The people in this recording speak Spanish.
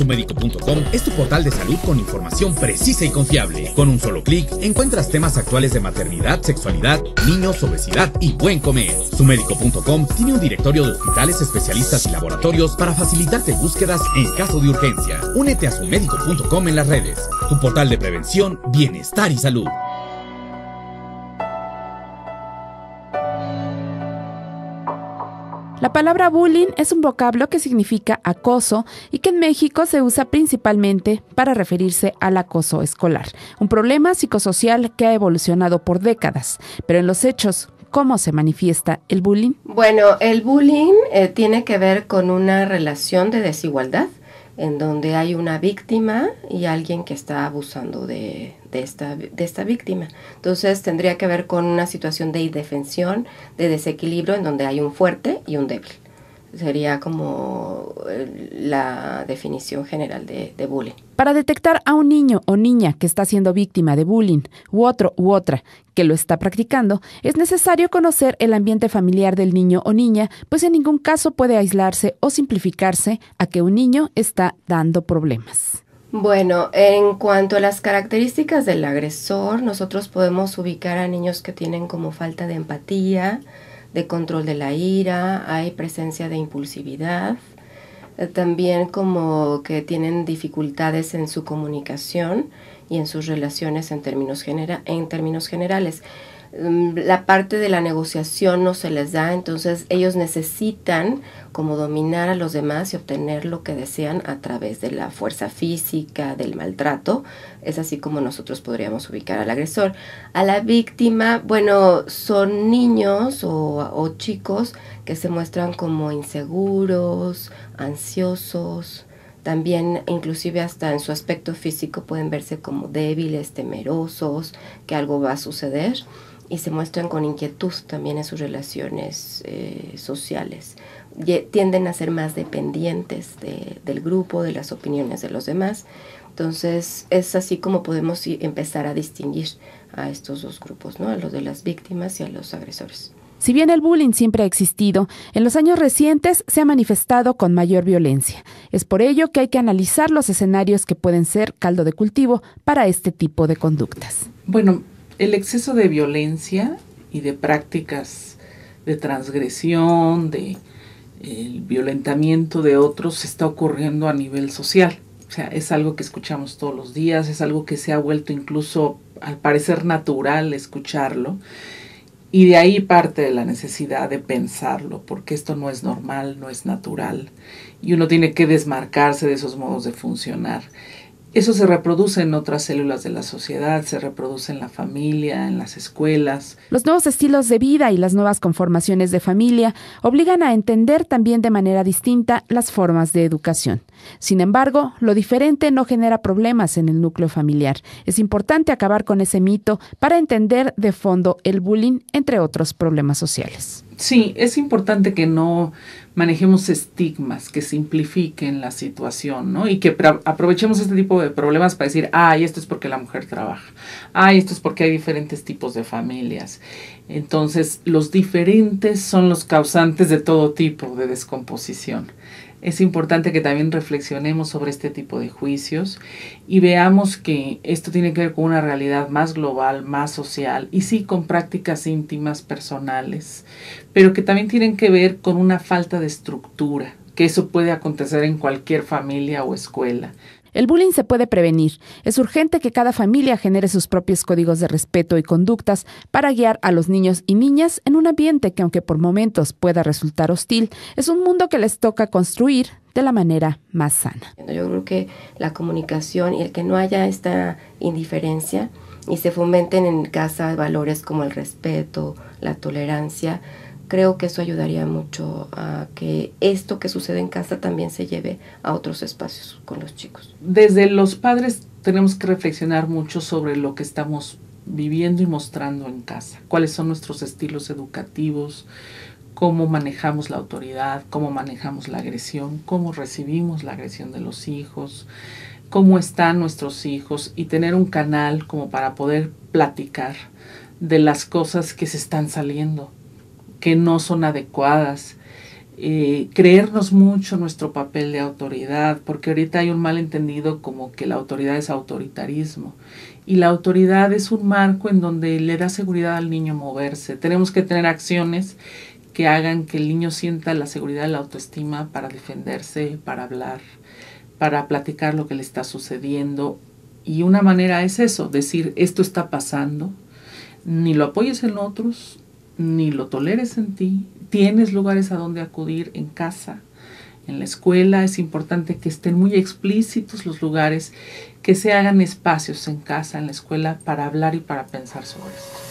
Sumedico.com es tu portal de salud con información precisa y confiable. Con un solo clic encuentras temas actuales de maternidad, sexualidad, niños, obesidad y buen comer. Sumedico.com tiene un directorio de hospitales, especialistas y laboratorios para facilitarte búsquedas en caso de urgencia. Únete a sumedico.com en las redes, tu portal de prevención, bienestar y salud. La palabra bullying es un vocablo que significa acoso y que en México se usa principalmente para referirse al acoso escolar, un problema psicosocial que ha evolucionado por décadas. Pero en los hechos, ¿cómo se manifiesta el bullying? Bueno, el bullying eh, tiene que ver con una relación de desigualdad en donde hay una víctima y alguien que está abusando de, esta, de esta víctima. Entonces tendría que ver con una situación de indefensión, de desequilibrio, en donde hay un fuerte y un débil. Sería como eh, la definición general de, de, bullying. Para detectar a un niño o niña que está siendo víctima de bullying u otro u otra que lo está practicando, es necesario conocer el ambiente familiar del niño o niña, pues en ningún caso puede aislarse o simplificarse a que un niño está dando problemas. Bueno, en cuanto a las características del agresor, nosotros podemos ubicar a niños que tienen como falta de empatía, de control de la ira, hay presencia de impulsividad, eh, también como que tienen dificultades en su comunicación y en sus relaciones en términos, genera en términos generales. Mm, la parte de la negociación no se les da, entonces ellos necesitan como dominar a los demás y obtener lo que desean a través de la fuerza física, del maltrato. Es así como nosotros podríamos ubicar al agresor. A la víctima, bueno, son niños o, o chicos que se muestran como inseguros, ansiosos, también, inclusive hasta en su aspecto físico, pueden verse como débiles, temerosos, que algo va a suceder y se muestran con inquietud también en sus relaciones eh, sociales. tienden a ser más dependientes del grupo, de las opiniones de los demás. Entonces es así como podemos empezar a distinguir a estos dos grupos, ¿no? a los de las víctimas y a los agresores. Si bien el bullying siempre ha existido, en los años recientes se ha manifestado con mayor violencia. Es por ello que hay que analizar los escenarios que pueden ser caldo de cultivo para este tipo de conductas. Bueno, el exceso de violencia y de prácticas de transgresión, de el violentamiento de otros está ocurriendo a nivel social. O sea, es algo que escuchamos todos los días, es algo que se ha vuelto incluso al parecer natural escucharlo. Y de ahí parte de la necesidad de pensarlo, porque esto no es normal, no es natural. Y uno tiene que desmarcarse de esos modos de funcionar. Eso se reproduce en otras células de la sociedad, se reproduce en la familia, en las escuelas. Los nuevos estilos de vida y las nuevas conformaciones de familia obligan a entender también de manera distinta las formas de educación. Sin embargo, lo diferente no genera problemas en el núcleo familiar. Es importante acabar con ese mito para entender de fondo el bullying, entre otros problemas sociales. Sí, es importante que no manejemos estigmas, que simplifiquen la situación, ¿no? Y que aprovechemos este tipo de problemas para decir, ay, esto es porque la mujer trabaja, ay, esto es porque hay diferentes tipos de familias. Entonces, los diferentes son los causantes de todo tipo de descomposición es importante que también reflexionemos sobre este tipo de juicios y veamos que esto tiene que ver con una realidad más global, más social y sí con prácticas íntimas personales, pero que también tienen que ver con una falta de estructura, que eso puede acontecer en cualquier familia o escuela. El bullying se puede prevenir. Es urgente que cada familia genere sus propios códigos de respeto y conductas para guiar a los niños y niñas en un ambiente que aunque por momentos pueda resultar hostil, es un mundo que les toca construir de la manera más sana. Yo creo que la comunicación y el que no haya esta indiferencia y se fomenten en casa valores como el respeto, la tolerancia, creo que eso ayudaría mucho a que esto que sucede en casa también se lleve a otros espacios con los chicos. Desde los padres tenemos que reflexionar mucho sobre lo que estamos viviendo y mostrando en casa, cuáles son nuestros estilos educativos, cómo manejamos la autoridad, cómo manejamos la agresión, cómo recibimos la agresión de los hijos, cómo están nuestros hijos y tener un canal como para poder platicar de las cosas que se están saliendo que no son adecuadas eh, creernos mucho nuestro papel de autoridad, porque ahorita hay un malentendido como que la autoridad es autoritarismo y la autoridad es un marco en donde le da seguridad al niño moverse. Tenemos que tener acciones que hagan que el niño sienta la seguridad la autoestima para defenderse, para hablar, para platicar lo que le está sucediendo. Y una manera es eso, decir, esto está pasando, ni lo apoyes en otros, ni lo toleres en ti, tienes lugares a donde acudir en casa, en la escuela, es importante que estén muy explícitos los lugares, que se hagan espacios en casa, en la escuela, para hablar y para pensar sobre esto.